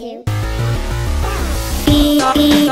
two, Stop.